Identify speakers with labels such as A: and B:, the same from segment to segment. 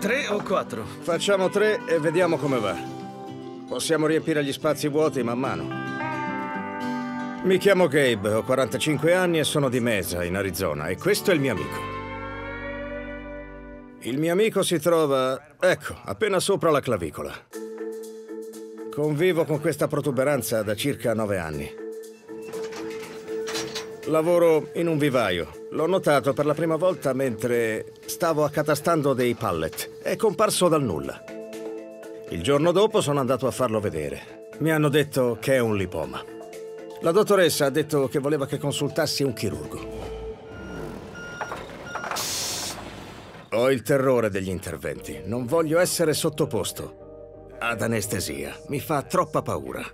A: tre o quattro?
B: Facciamo tre e vediamo come va. Possiamo riempire gli spazi vuoti man mano. Mi chiamo Gabe, ho 45 anni e sono di Mesa, in Arizona, e questo è il mio amico. Il mio amico si trova, ecco, appena sopra la clavicola. Convivo con questa protuberanza da circa nove anni. Lavoro in un vivaio. L'ho notato per la prima volta mentre stavo accatastando dei pallet. È comparso dal nulla. Il giorno dopo sono andato a farlo vedere. Mi hanno detto che è un lipoma. La dottoressa ha detto che voleva che consultassi un chirurgo. Ho il terrore degli interventi. Non voglio essere sottoposto ad anestesia. Mi fa troppa paura.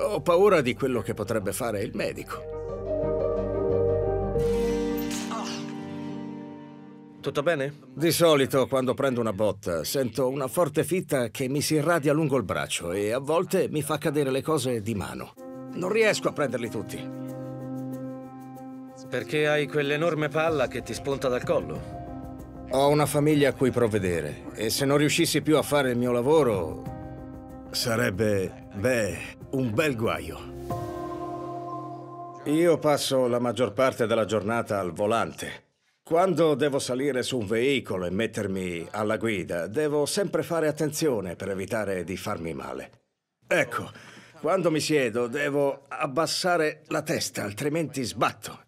B: Ho paura di quello che potrebbe fare il medico.
A: Tutto bene?
B: Di solito, quando prendo una botta, sento una forte fitta che mi si irradia lungo il braccio e a volte mi fa cadere le cose di mano. Non riesco a prenderli tutti.
A: Perché hai quell'enorme palla che ti spunta dal collo?
B: Ho una famiglia a cui provvedere e se non riuscissi più a fare il mio lavoro, sarebbe, beh, un bel guaio. Io passo la maggior parte della giornata al volante. Quando devo salire su un veicolo e mettermi alla guida, devo sempre fare attenzione per evitare di farmi male. Ecco, quando mi siedo devo abbassare la testa, altrimenti sbatto.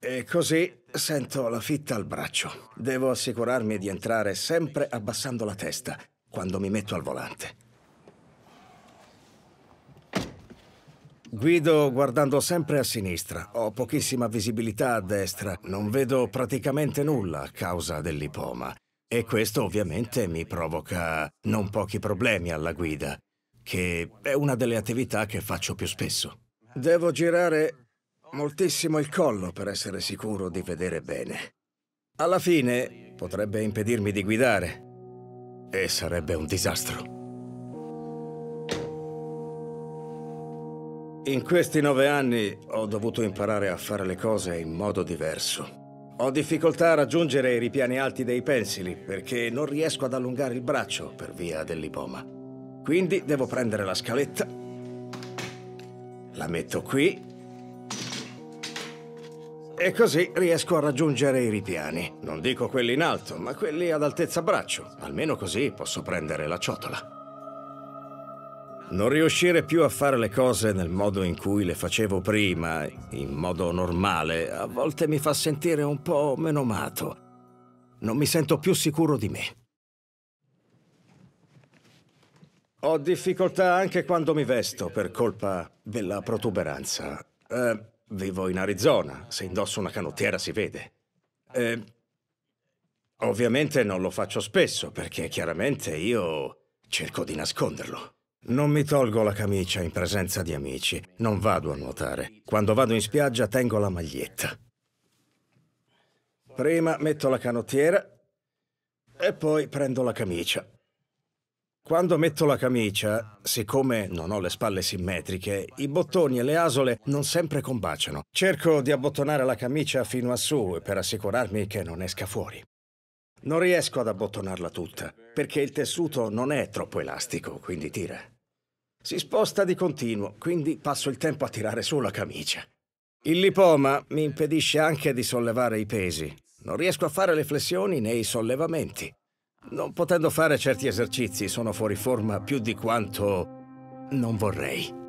B: E così sento la fitta al braccio. Devo assicurarmi di entrare sempre abbassando la testa quando mi metto al volante. Guido guardando sempre a sinistra. Ho pochissima visibilità a destra. Non vedo praticamente nulla a causa del lipoma. E questo ovviamente mi provoca non pochi problemi alla guida, che è una delle attività che faccio più spesso. Devo girare moltissimo il collo per essere sicuro di vedere bene. Alla fine potrebbe impedirmi di guidare e sarebbe un disastro. In questi nove anni ho dovuto imparare a fare le cose in modo diverso. Ho difficoltà a raggiungere i ripiani alti dei pensili perché non riesco ad allungare il braccio per via dell'ipoma. Quindi devo prendere la scaletta, la metto qui e così riesco a raggiungere i ripiani. Non dico quelli in alto, ma quelli ad altezza braccio. Almeno così posso prendere la ciotola. Non riuscire più a fare le cose nel modo in cui le facevo prima, in modo normale, a volte mi fa sentire un po' menomato. Non mi sento più sicuro di me. Ho difficoltà anche quando mi vesto per colpa della protuberanza. Eh, vivo in Arizona, se indosso una canottiera si vede. Eh, ovviamente non lo faccio spesso perché chiaramente io cerco di nasconderlo. Non mi tolgo la camicia in presenza di amici. Non vado a nuotare. Quando vado in spiaggia tengo la maglietta. Prima metto la canottiera e poi prendo la camicia. Quando metto la camicia, siccome non ho le spalle simmetriche, i bottoni e le asole non sempre combaciano. Cerco di abbottonare la camicia fino a su per assicurarmi che non esca fuori. Non riesco ad abbottonarla tutta, perché il tessuto non è troppo elastico, quindi tira. Si sposta di continuo, quindi passo il tempo a tirare su la camicia. Il lipoma mi impedisce anche di sollevare i pesi. Non riesco a fare le flessioni né i sollevamenti. Non potendo fare certi esercizi sono fuori forma più di quanto non vorrei.